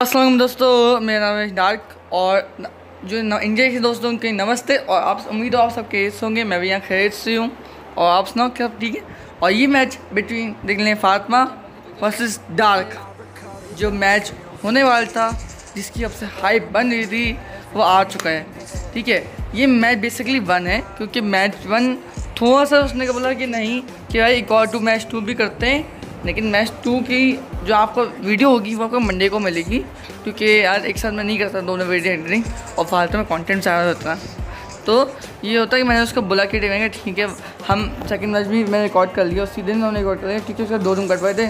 असलम दोस्तों, मेरा नाम है डार्क और जो इंडिया के दोस्तों उनके नमस्ते और आप उम्मीद हो आप सब केस होंगे, मैं भी यहाँ खरीद से हूँ। और आप सुनाओ क्या ठीक है? और ये मैच बिटवीन देख लें, फातिमा वर्सेस डार्क, जो मैच होने वाला था, जिसकी अब से हाइप बन रही थी, वो आ चुका है। ठीक है, ये मैच बेसिकली वन है, क्योंकि मैच वन थोड़ा सा उसने बोला कि नहीं, कि भाई एक और टू मैच टू भी करते हैं लेकिन मैच टू की जो आपको वीडियो होगी, वो आपको मंडे को मिलेगी। क्योंकि यार, एक साथ मैं नहीं करता, दोनों वीडियो एडिटिंग और फालतू में कंटेंट ज़्यादा होता। तो ये होता है कि मैंने उसको बुला के देखेंगे ठीक है, हम सेकंड मैच भी मैंने रिकॉर्ड कर लिया, उसी दिन उन्होंने रिकॉर्ड कर लिया। क्योंकि उसका दो दिन कटवाए थे।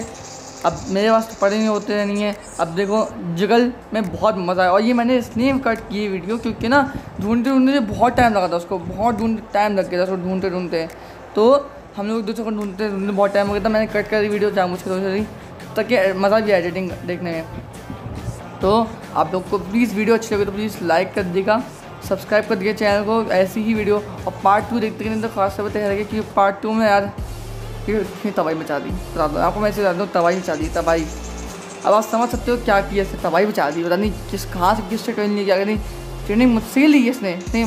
अब मेरे पास तो पढ़े नहीं होते, नहीं है। अब देखो जगल में बहुत मज़ा आया। और ये मैंने इसलिए कट की वीडियो क्योंकि ना ढूंढते ढूंढते बहुत टाइम लगा था उसको, बहुत ढूंढ टाइम लग गया था उसको ढूंढते ढूंढते तो हम लोग दूसरे को ढूंढते ढूंढते बहुत टाइम हो गया था, मैंने कट कर वीडियो जहाँ मुझको थोड़ी ताकि मज़ा भी आए एडिटिंग देखने में। तो आप लोग को प्लीज़ वीडियो अच्छी लगे तो प्लीज़ लाइक कर दीजिएगा सब्सक्राइब कर दिए चैनल को, ऐसी ही वीडियो और पार्ट टू देखते नहीं तो खास तौर पर तैयार क्योंकि पार्ट टू में यार तबाही मचा दी। बता दो, आपको मैं ऐसे बता दूँ, तबाही मचा दी, तबाही। अब आप समझ सकते हो क्या किया इसने, तबाही मचा दी। पता नहीं किस, कहाँ से किससे ट्रेनिंग लिया क्या नहीं ट्रेनिंग मुझसे ली है इसने इसने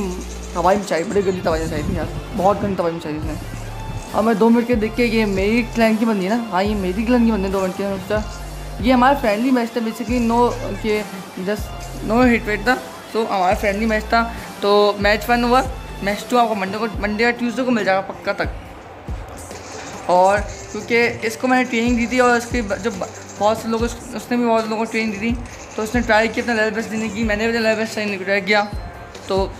तबाही मचाई, बड़ी गंदी तबाही मचाई थी यार, बहुत गंदी तबाही मचाई थी इसने। अब मैं दो मिनट के देख के ये मेरी क्लैन की बंदी है ना? हाँ ये मेरी क्लैन की बंदी है दो मिनट के सोचा ये हमारा फ्रेंडली मैच था बेसिकली नो के जस्ट नो हिट वेट था तो हमारा फ्रेंडली मैच था। तो मैच वन हुआ मैच टू आपको मंडे को मंडे या ट्यूसडे को मिल जाएगा पक्का तक। और क्योंकि इसको मैंने ट्रेनिंग दी थी और उसके ब- जो बहुत से लोग उसने भी बहुत लोगों को ट्रेनिंग दी थी तो उसने ट्राई किया अपना लेवल बेस्ट देने की। मैंने भी लेवल बेस्ट ट्राई किया। तो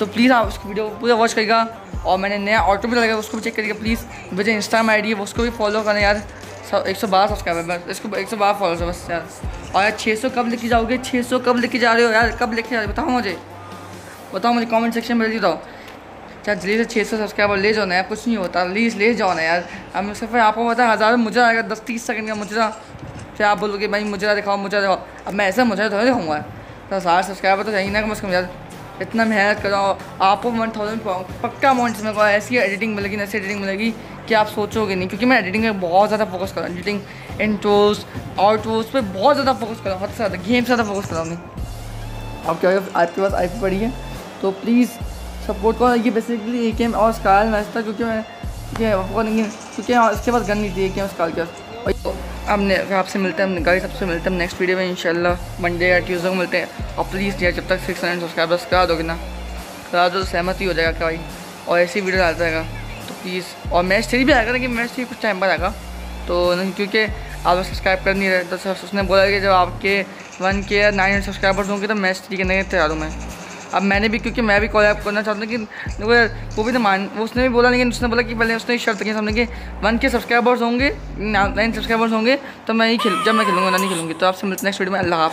तो प्लीज़ आप उसकी वीडियो पूरा वॉच करिएगा। और मैंने नया ऑटो भी लगाया उसको भी चेक करिएगा प्लीज़ मुझे इंस्टाग्राम आई डी है, उसको भी फॉलो करना यार। सौ एक सौ बारह सब्सक्राइबर बस। इसको एक सौ बारह फॉलो बस, यार। और यार छः सौ कब लेके जाओगे? छः सौ कब लेके जा रहे हो यार? कब लेके जा रहे हो? बताओ मुझे। बताओ मुझे कमेंट सेक्शन में जल्दी बताओ। चाहे जल्दी से छः सौ सब्सक्राइबर ले जाओ ना यार कुछ नहीं होता। प्लीज़ ले जाओ ना यार। अब फिर आपको पता है, हज़ार मुझे आएगा, दस, तीस सेकंड का मुझे फिर आप बोलोगे, भाई, मुझे दिखाओ मुझे दिखाओ। अब मैं ऐसा मुझे थोड़ा दिखाऊँगा। तो हज़ार सब्सक्राइबर तो चाहिए ना, कम से कम यार। इतना मेहनत करो आपको वन थाउज़ेंड पक्का अमाउंट मेरे को ऐसी एडिटिंग मिलेगी ऐसी एडिटिंग मिलेगी कि आप सोचोगे नहीं क्योंकि मैं एडिटिंग में बहुत ज़्यादा फोकस कर रहा हूँ एडिटिंग इंट्रोज आउटरोज पर बहुत ज़्यादा फोकस कर रहा हूँ हद से ज़्यादा गेम से ज़्यादा फोकस कर रहा हूँ आपके आपके पास आई पड़ी है तो प्लीज़ सपोर्ट करो ये बेसिकली एक गेम और स्काल मैच था क्योंकि मैं क्योंकि नहीं क्योंकि हाँ, इसके पास गन नहीं थी एक गेम स्काल के पास आपसे मिलते हैं गाइस सबसे मिलते हैं नेक्स्ट वीडियो में, इंशाल्लाह मंडे या ट्यूसडे को मिलते हैं। और प्लीज़ यार, जब तक सिक्स हंड्रेड सब्सक्राइबर्स करा दोगे ना। करा दो तो सहमत ही हो जाएगा भाई? और ऐसी वीडियो आता रहेगा तो प्लीज़ और मैच थ्री भी आएगा लेकिन मैच थ्री कुछ टाइम बाद आएगा तो नहीं, क्योंकि आप सब्सक्राइब कर नहीं रहे तो उसने बोला कि जब आपके वन के नाइन हंड्रेड सब्सक्राइबर्स होंगे तो मैच थ्री करने के तैयार हूँ मैं। अब मैंने भी, क्योंकि मैं भी कॉलेब करना चाहता हूँ कि वो भी तो मान उसने भी बोला, लेकिन उसने बोला कि पहले उसने शर्त किया समझे कि वन के सब्सक्राइबर्स होंगे नाइन सब्सक्राइबर्स होंगे तो मैं ही खेल, जब मैं खेलूँगा ना नहीं खेलूँगी। तो आपसे मिलते नेक्स्ट वीडियो में, अल्लाह half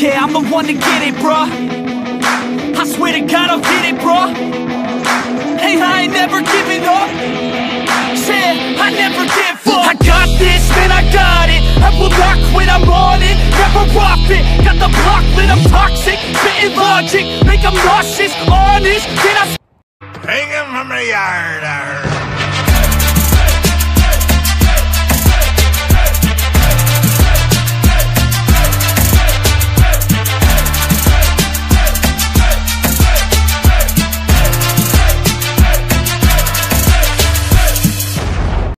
Yeah. Yeah, I'm the one to get it, bruh. I swear to God, I'll get it, bruh. Hey, I ain't never giving up. Yeah, I never give up. I got this, man, I got it. I will not quit, I'm on it. Never off it. Got the block lit, I'm toxic. Spitting logic, make 'em nauseous, honest. Then I Hang him from the yard. arr.